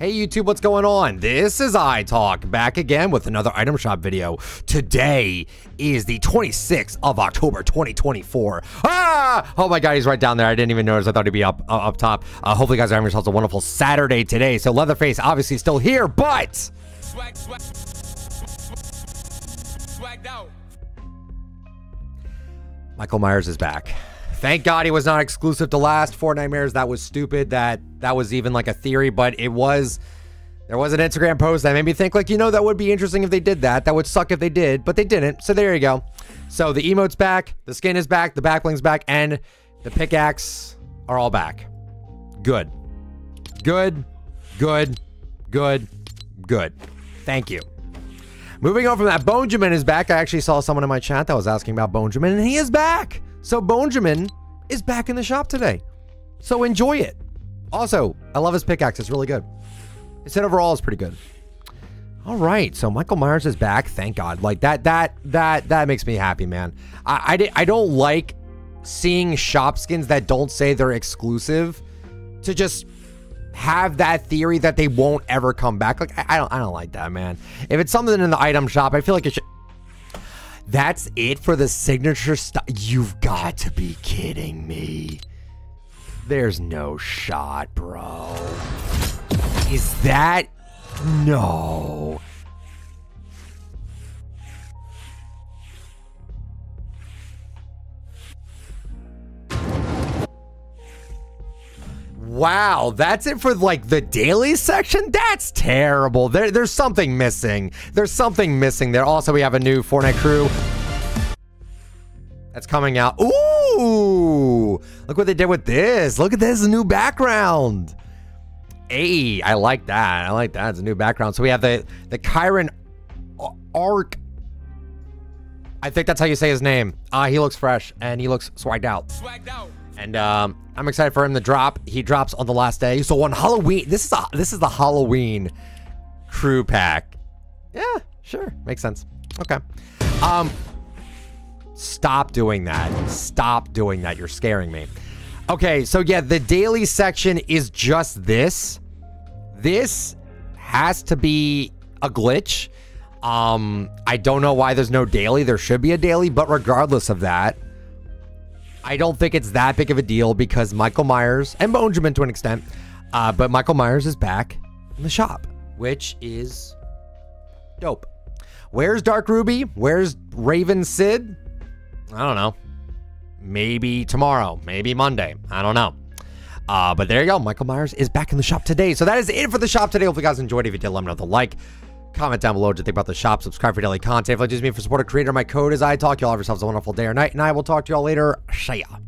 Hey YouTube, what's going on? This is iTalk back again with another item shop video. Today is the 26th of October 2024. Ah! Oh my god, he's right down there. I didn't even notice. I thought he'd be up uh, up top. Uh, hopefully, you guys are having yourselves a wonderful Saturday today. So Leatherface obviously still here, but Swag, swag, swagged out. Michael Myers is back. Thank God he was not exclusive to last Fortnitemares. That was stupid. That that was even like a theory, but it was. There was an Instagram post that made me think, like, you know, that would be interesting if they did that. That would suck if they did, but they didn't. So there you go. So the emote's back, the skin is back, the backbling's back, and the pickaxe are all back. Good. Good. Good. Good. Good. Thank you. Moving on from that, Benjamin is back. I actually saw someone in my chat that was asking about Benjamin, and he is back. So Benjamin is back in the shop today. So enjoy it. Also, I love his pickaxe. It's really good. His hit overall is pretty good. All right, so Michael Myers is back. Thank God. Like that, that, that, that makes me happy, man. I, I, I don't like seeing shop skins that don't say they're exclusive to just have that theory that they won't ever come back. Like I, I don't, I don't like that, man. If it's something in the item shop, I feel like it should. That's it for the signature stuff. You've got to be kidding me. There's no shot, bro. Is that no? Wow, that's it for like the daily section? That's terrible. There, there's something missing. There's something missing there. Also, we have a new Fortnite crew that's coming out. Ooh, look what they did with this. Look at this new background. Hey, I like that. I like that. It's a new background. So we have the the Chiron Arc. I think that's how you say his name. Uh, he looks fresh and he looks swagged out. Swagged out. And um, I'm excited for him to drop. He drops on the last day. So on Halloween, this is a, this is the Halloween crew pack. Yeah, sure, makes sense. Okay. Um, stop doing that. Stop doing that. You're scaring me. Okay, so yeah, the daily section is just this. This has to be a glitch. Um, I don't know why there's no daily. There should be a daily, but regardless of that, I don't think it's that big of a deal because Michael Myers and Benjamin to an extent, uh, but Michael Myers is back in the shop, which is dope. Where's Dark Ruby? Where's Raven Sid? I don't know. Maybe tomorrow, maybe Monday. I don't know. Uh, but there you go. Michael Myers is back in the shop today. So that is it for the shop today. Hope you guys enjoyed. If you did, let me know the like. Comment down below what you think about the shop. Subscribe for daily content. If you just me for support a creator, my code is I talk. Y'all have yourselves a wonderful day or night, and I will talk to y'all later. See ya.